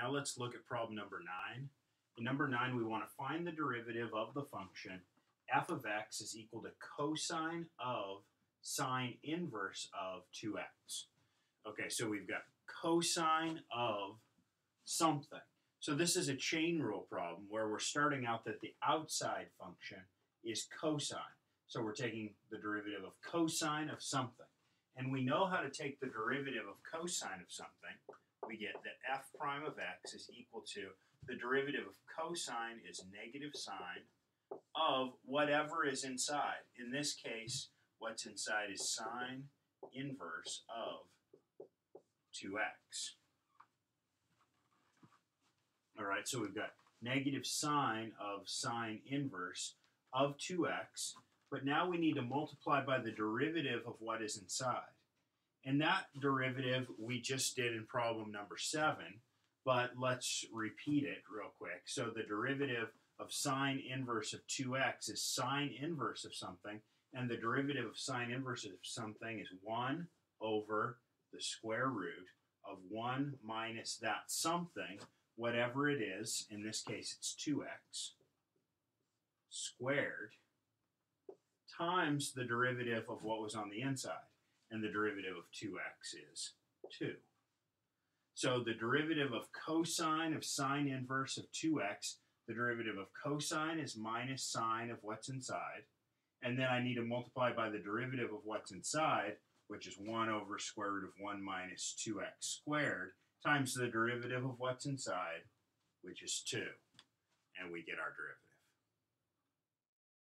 Now let's look at problem number nine. In number nine, we want to find the derivative of the function f of x is equal to cosine of sine inverse of 2x. Okay, so we've got cosine of something. So this is a chain rule problem where we're starting out that the outside function is cosine. So we're taking the derivative of cosine of something. And we know how to take the derivative of cosine of something we get that f prime of x is equal to the derivative of cosine is negative sine of whatever is inside. In this case, what's inside is sine inverse of 2x. All right, so we've got negative sine of sine inverse of 2x, but now we need to multiply by the derivative of what is inside. And that derivative we just did in problem number seven, but let's repeat it real quick. So the derivative of sine inverse of 2x is sine inverse of something, and the derivative of sine inverse of something is 1 over the square root of 1 minus that something, whatever it is, in this case it's 2x, squared, times the derivative of what was on the inside and the derivative of 2x is 2. So the derivative of cosine of sine inverse of 2x, the derivative of cosine is minus sine of what's inside. And then I need to multiply by the derivative of what's inside, which is 1 over square root of 1 minus 2x squared, times the derivative of what's inside, which is 2. And we get our derivative.